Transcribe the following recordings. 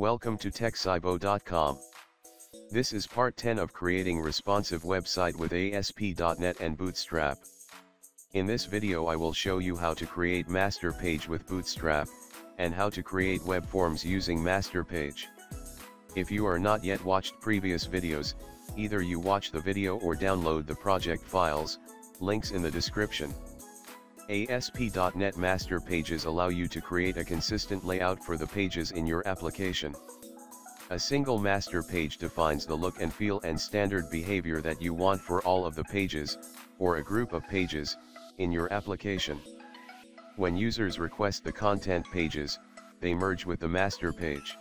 Welcome to Techcybo.com. This is part 10 of creating responsive website with ASP.NET and Bootstrap. In this video I will show you how to create master page with Bootstrap, and how to create web forms using master page. If you are not yet watched previous videos, either you watch the video or download the project files, links in the description. ASP.NET Master Pages allow you to create a consistent layout for the pages in your application. A single master page defines the look and feel and standard behavior that you want for all of the pages, or a group of pages, in your application. When users request the content pages, they merge with the master page.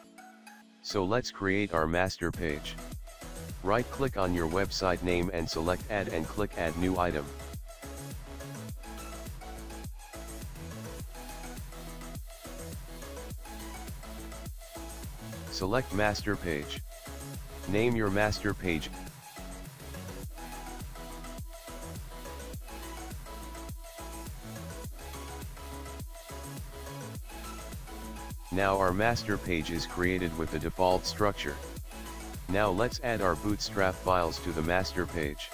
So let's create our master page. Right click on your website name and select add and click add new item. Select master page. Name your master page. Now our master page is created with the default structure. Now let's add our bootstrap files to the master page.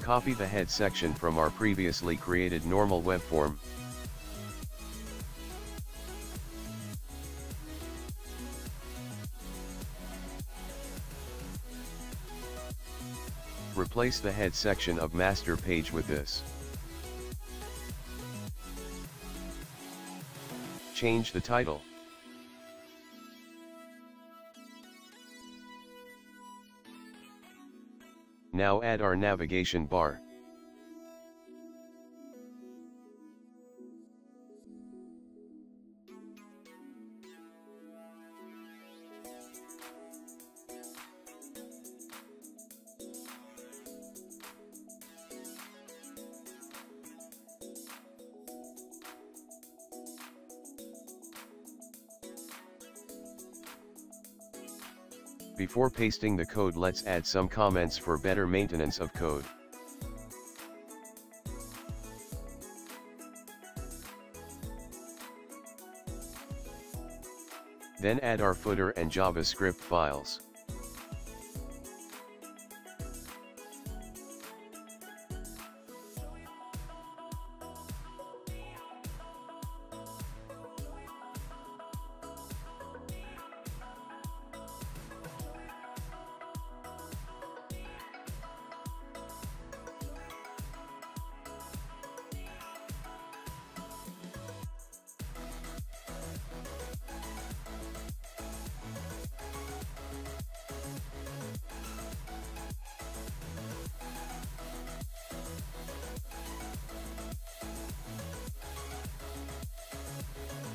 Copy the head section from our previously created normal web form, Replace the head section of master page with this. Change the title. Now add our navigation bar. Before pasting the code let's add some comments for better maintenance of code. Then add our footer and JavaScript files.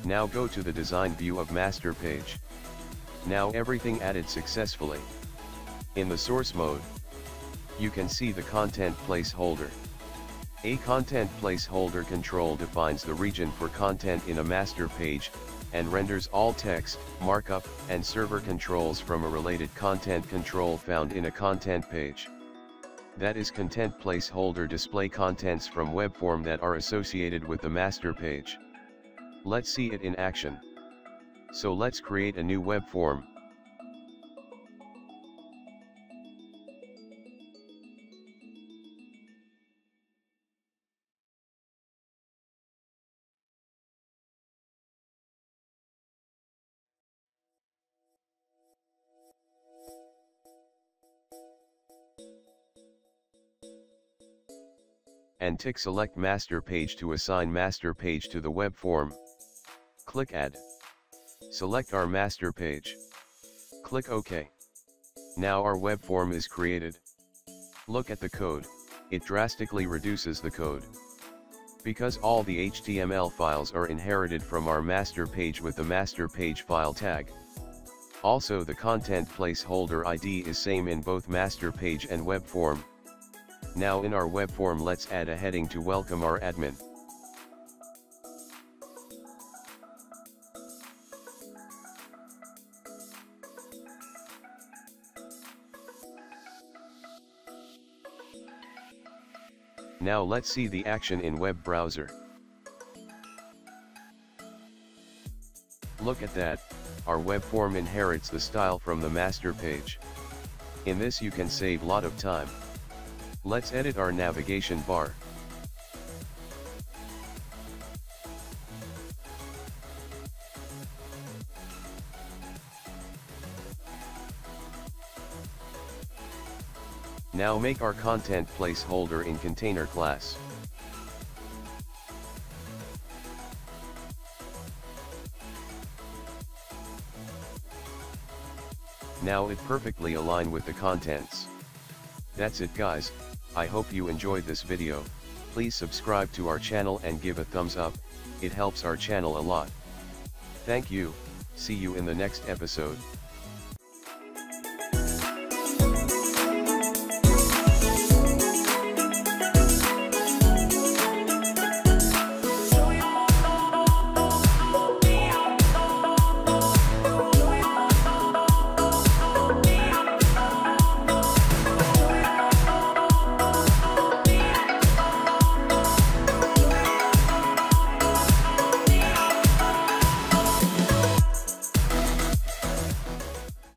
Now go to the design view of master page. Now everything added successfully. In the source mode, you can see the content placeholder. A content placeholder control defines the region for content in a master page, and renders all text, markup, and server controls from a related content control found in a content page. That is content placeholder display contents from web form that are associated with the master page. Let's see it in action. So let's create a new web form. and tick select master page to assign master page to the web form. Click Add. Select our master page. Click OK. Now our web form is created. Look at the code, it drastically reduces the code. Because all the HTML files are inherited from our master page with the master page file tag. Also the content placeholder ID is same in both master page and web form. Now in our web form let's add a heading to welcome our admin. Now let's see the action in web browser. Look at that, our web form inherits the style from the master page. In this you can save lot of time. Let's edit our navigation bar. Now make our content placeholder in container class. Now it perfectly align with the contents. That's it guys, I hope you enjoyed this video, please subscribe to our channel and give a thumbs up, it helps our channel a lot. Thank you, see you in the next episode.